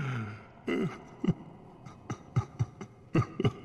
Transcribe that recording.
Ha ha ha.